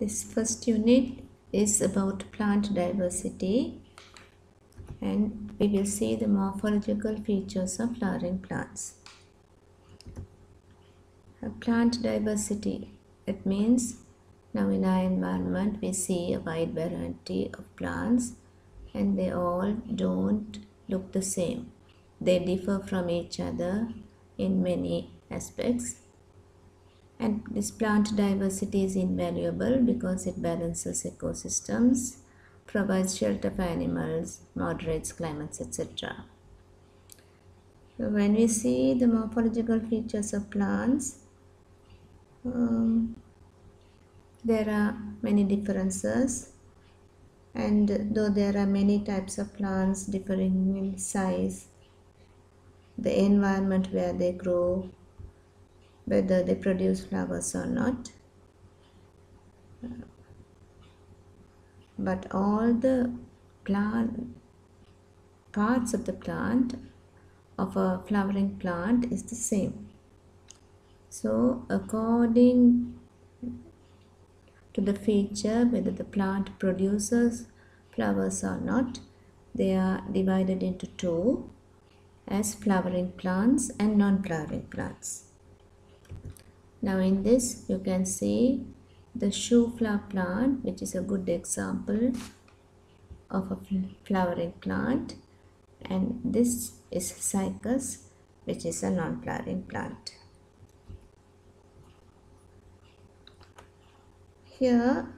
This first unit is about plant diversity and we will see the morphological features of flowering plants. A plant diversity, it means now in our environment we see a wide variety of plants and they all don't look the same. They differ from each other in many aspects and this plant diversity is invaluable because it balances ecosystems, provides shelter for animals, moderates climates, etc. So when we see the morphological features of plants, um, there are many differences and though there are many types of plants differing in size, the environment where they grow, whether they produce flowers or not. But all the plant parts of the plant of a flowering plant is the same. So according to the feature whether the plant produces flowers or not, they are divided into two as flowering plants and non-flowering plants. Now in this you can see the shoe flower plant which is a good example of a flowering plant and this is cycas which is a non-flowering plant. Here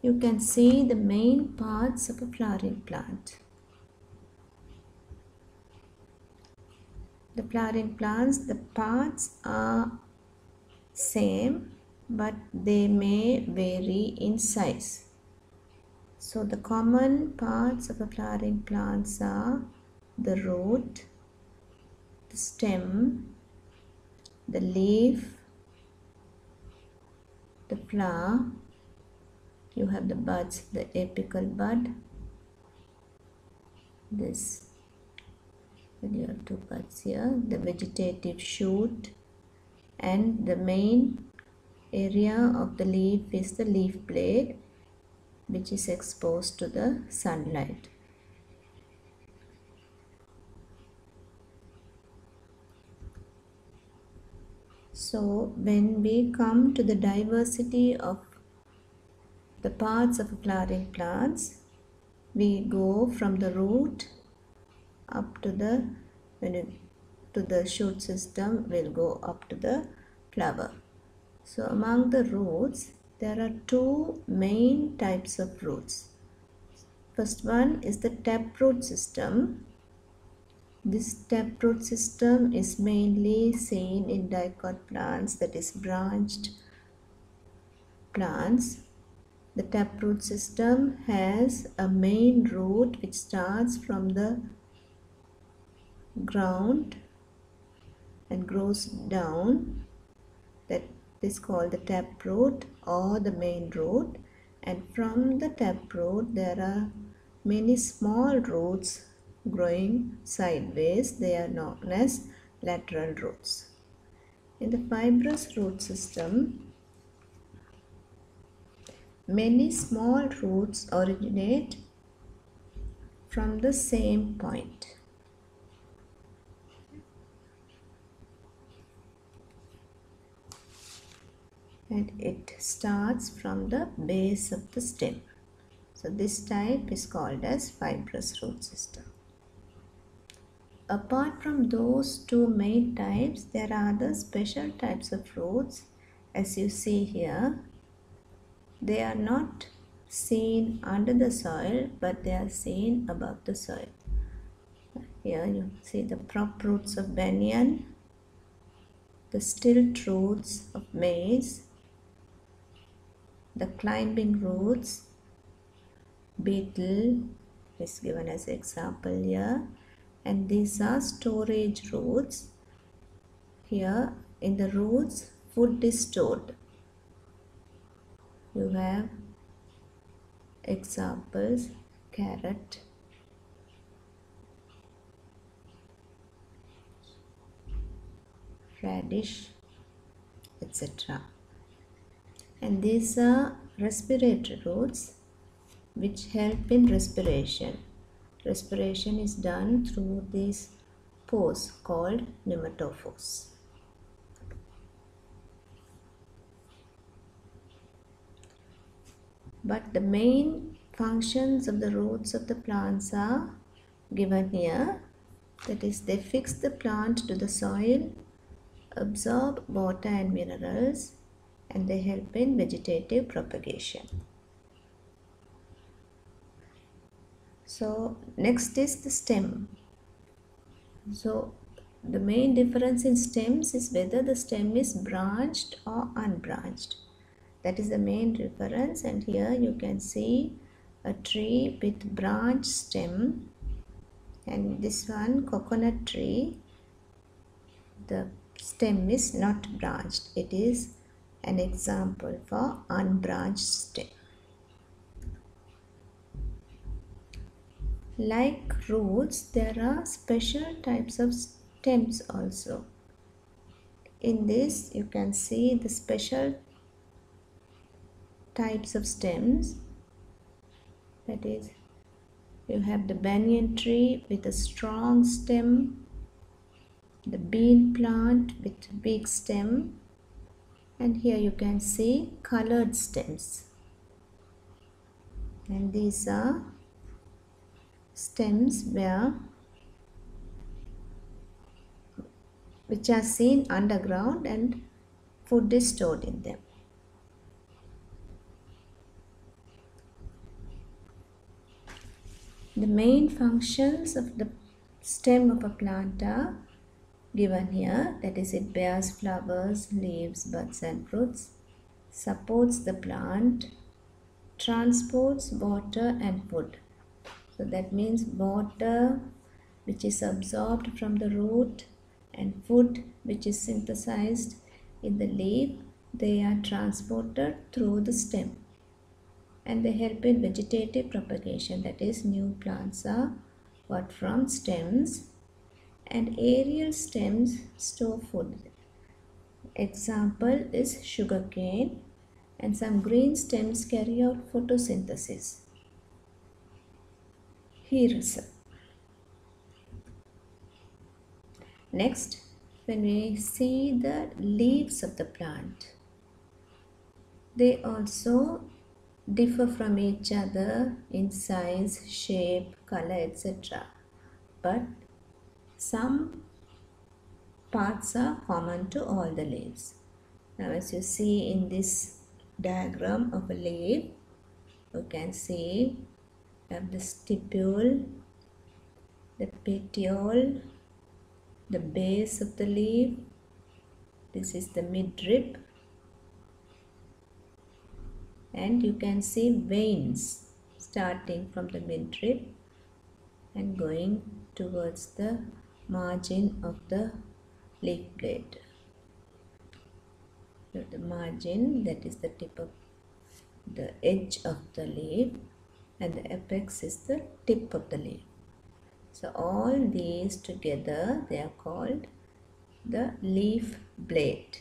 you can see the main parts of a flowering plant. Flowering plants the parts are same but they may vary in size. So the common parts of a flowering plants are the root the stem the leaf the flower. You have the buds the apical bud this and you have two parts here. The vegetative shoot. And the main area of the leaf is the leaf blade which is exposed to the sunlight. So when we come to the diversity of the parts of flowering plants we go from the root up to the when to the shoot system will go up to the flower. So among the roots there are two main types of roots. First one is the taproot system. This taproot system is mainly seen in dicot plants that is branched plants. The taproot system has a main root which starts from the ground and grows down. That is called the taproot or the main root. And from the taproot there are many small roots growing sideways. They are known as lateral roots. In the fibrous root system many small roots originate from the same point and it starts from the base of the stem. So this type is called as fibrous root system. Apart from those two main types, there are other special types of roots as you see here. They are not seen under the soil but they are seen above the soil. Here you see the prop roots of banyan, the stilt roots of maize, the climbing roots betel is given as example here. And these are storage roots here in the roots food is stored. You have examples. Carrot. Radish etc and these are respiratory roots which help in respiration. Respiration is done through these pores called pneumatophores. But the main functions of the roots of the plants are given here. That is, they fix the plant to the soil, absorb water and minerals, and they help in vegetative propagation. So, next is the stem. So, the main difference in stems is whether the stem is branched or unbranched that is the main difference and here you can see a tree with branch stem and this one coconut tree the stem is not branched it is an example for unbranched stem like roots there are special types of stems also. In this you can see the special types of stems. That is you have the banyan tree with a strong stem the bean plant with big stem and here you can see colored stems. And these are stems where which are seen underground and food is stored in them. The main functions of the stem of a plant are given here that is it bears flowers, leaves, buds and fruits, supports the plant, transports water and food. So that means water which is absorbed from the root and food which is synthesized in the leaf they are transported through the stem and they help in vegetative propagation that is new plants are what from stems and aerial stems store food. Example is sugarcane and some green stems carry out photosynthesis. Here is next when we see the leaves of the plant they also differ from each other in size, shape, color, etc. But some parts are common to all the leaves. Now as you see in this diagram of a leaf, you can see have the stipule, the petiole, the base of the leaf, this is the midrib and you can see veins starting from the midrib and going towards the margin of the leaf blade. So the margin that is the tip of the edge of the leaf and the apex is the tip of the leaf. So all these together they are called the leaf blade.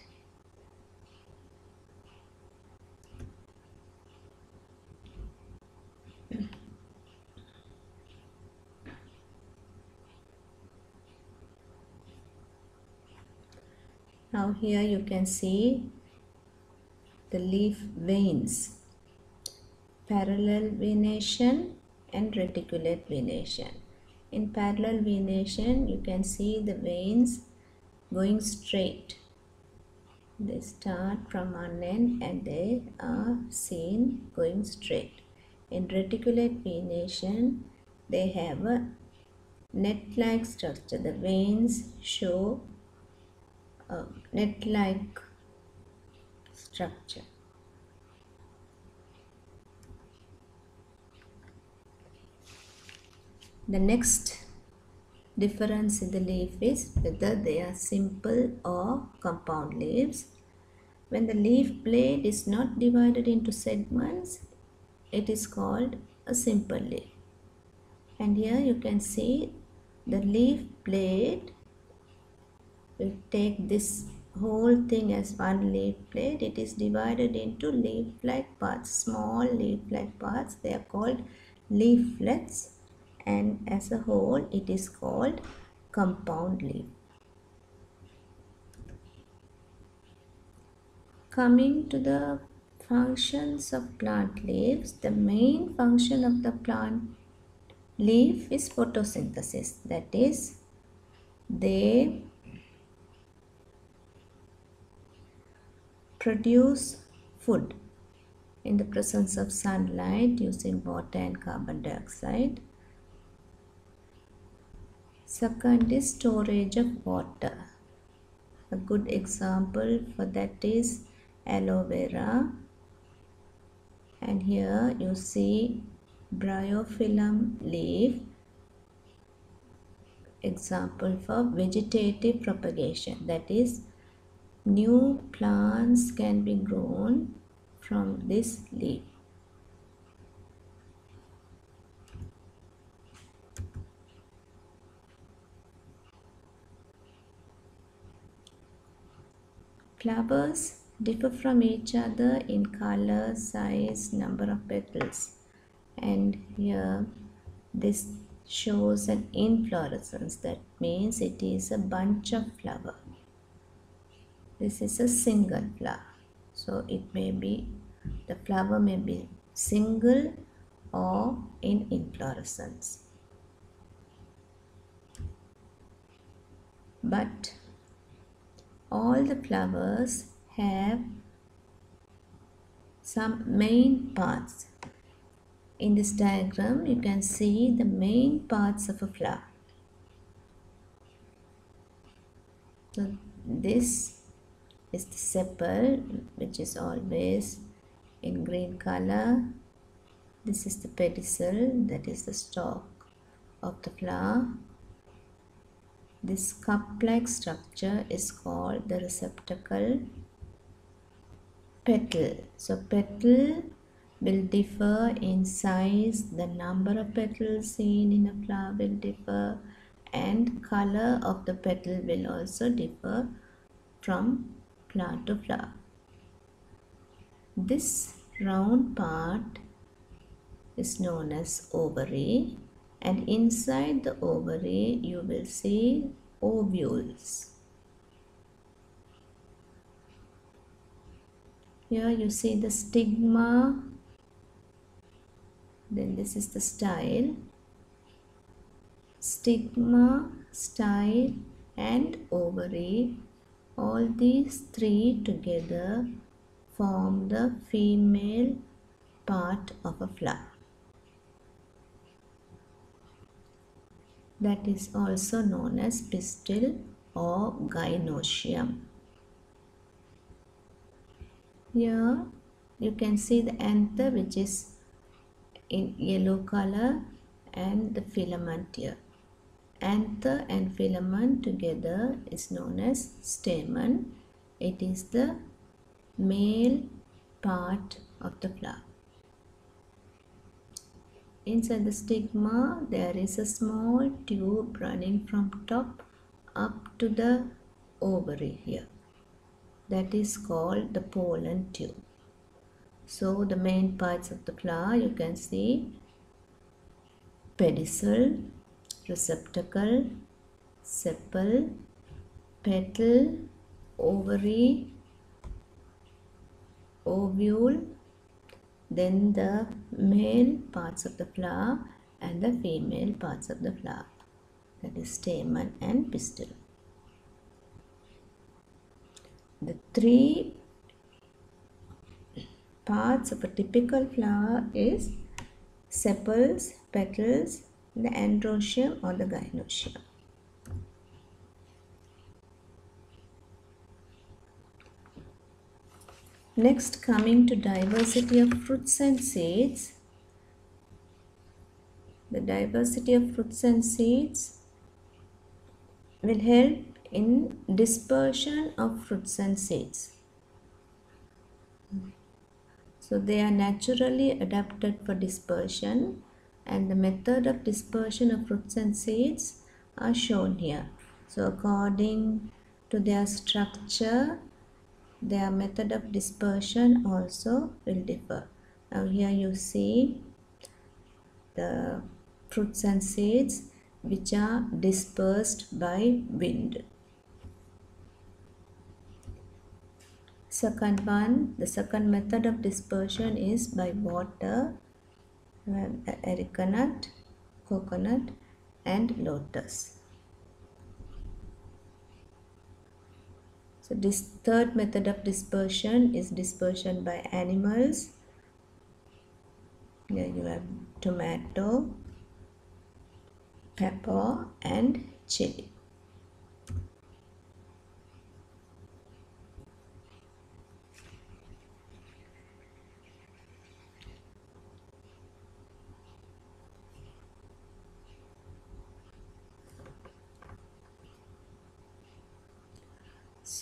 Here you can see the leaf veins, parallel venation and reticulate venation. In parallel venation you can see the veins going straight. They start from one end and they are seen going straight. In reticulate venation they have a net-like structure. The veins show net-like structure. The next difference in the leaf is whether they are simple or compound leaves. When the leaf blade is not divided into segments, it is called a simple leaf. And here you can see the leaf blade will take this whole thing as one leaf blade, it is divided into leaf-like parts, small leaf-like parts. They are called leaflets and as a whole it is called compound leaf. Coming to the functions of plant leaves, the main function of the plant leaf is photosynthesis. That is, they produce food in the presence of sunlight using water and carbon dioxide. Second is storage of water. A good example for that is aloe vera. And here you see bryophyllum leaf example for vegetative propagation that is new plants can be grown from this leaf. Flowers differ from each other in color, size, number of petals. And here this shows an inflorescence. That means it is a bunch of flower this is a single flower. So it may be the flower may be single or in inflorescence. But all the flowers have some main parts. In this diagram you can see the main parts of a flower. So this is the sepal which is always in green color. This is the pedicel that is the stalk of the flower. This cup-like structure is called the receptacle petal. So petal will differ in size the number of petals seen in a flower will differ and color of the petal will also differ from flower. This round part is known as ovary and inside the ovary you will see ovules. Here you see the stigma, then this is the style, stigma, style and ovary all these three together form the female part of a flower. That is also known as pistil or gynoecium. Here you can see the anther which is in yellow color and the filament here anther and filament together is known as stamen. It is the male part of the flower. Inside the stigma, there is a small tube running from top up to the ovary here. That is called the pollen tube. So the main parts of the flower you can see pedicel, receptacle, sepal, petal, ovary, ovule, then the male parts of the flower and the female parts of the flower that is stamen and pistil. The three parts of a typical flower is sepals, petals the androecium or the gynoecium. Next coming to diversity of fruits and seeds. The diversity of fruits and seeds will help in dispersion of fruits and seeds. So they are naturally adapted for dispersion and the method of dispersion of fruits and seeds are shown here. So according to their structure, their method of dispersion also will differ. Now here you see the fruits and seeds which are dispersed by wind. Second one, the second method of dispersion is by water, areca nut, coconut and lotus. So this third method of dispersion is dispersion by animals. Here you have tomato, pepper and chili.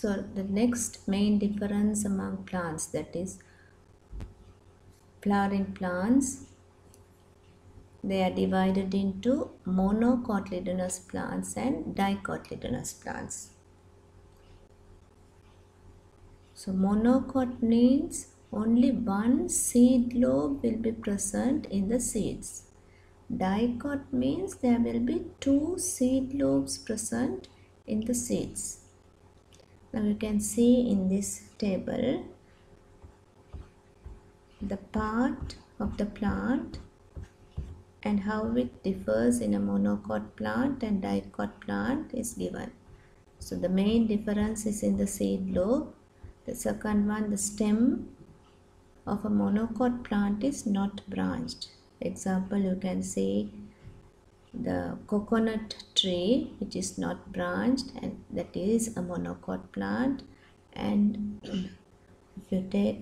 So the next main difference among plants that is flowering plants they are divided into monocotyledonous plants and dicotyledonous plants. So monocot means only one seed lobe will be present in the seeds. Dicot means there will be two seed lobes present in the seeds. Now you can see in this table the part of the plant and how it differs in a monocot plant and dicot plant is given. So the main difference is in the seed lobe. The second one, the stem of a monocot plant is not branched. Example, you can see the coconut tree which is not branched and that is a monocot plant and if you take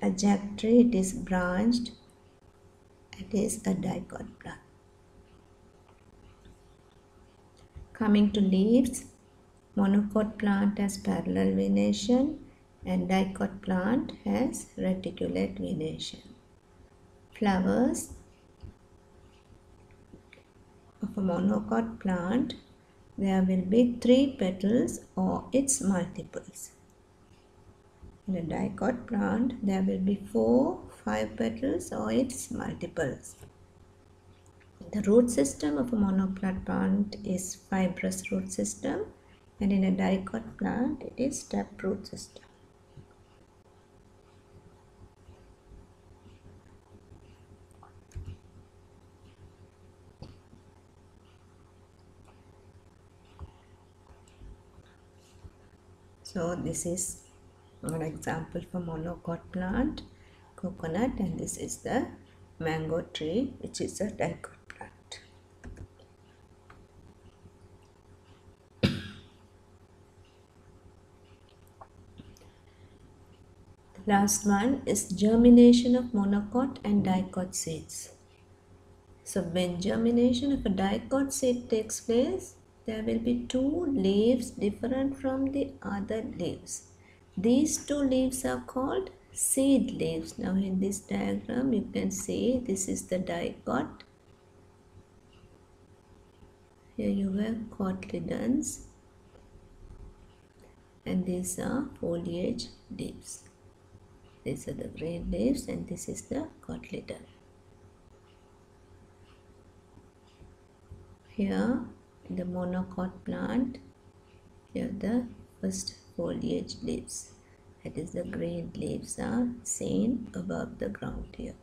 a jack tree it is branched it is a dicot plant. Coming to leaves, monocot plant has parallel venation and dicot plant has reticulate venation. Flowers of a monocot plant, there will be three petals or its multiples. In a dicot plant, there will be four, five petals or its multiples. The root system of a monocot plant is fibrous root system and in a dicot plant it is taproot system. So this is an example for monocot plant, coconut and this is the mango tree which is a dicot plant. Last one is germination of monocot and dicot seeds. So when germination of a dicot seed takes place, there will be two leaves different from the other leaves. These two leaves are called seed leaves. Now in this diagram you can see this is the dicot. Here you have cotyledons and these are foliage leaves. These are the green leaves and this is the cotyledon. Here the monocot plant, here the first foliage leaves that is the green leaves are seen above the ground here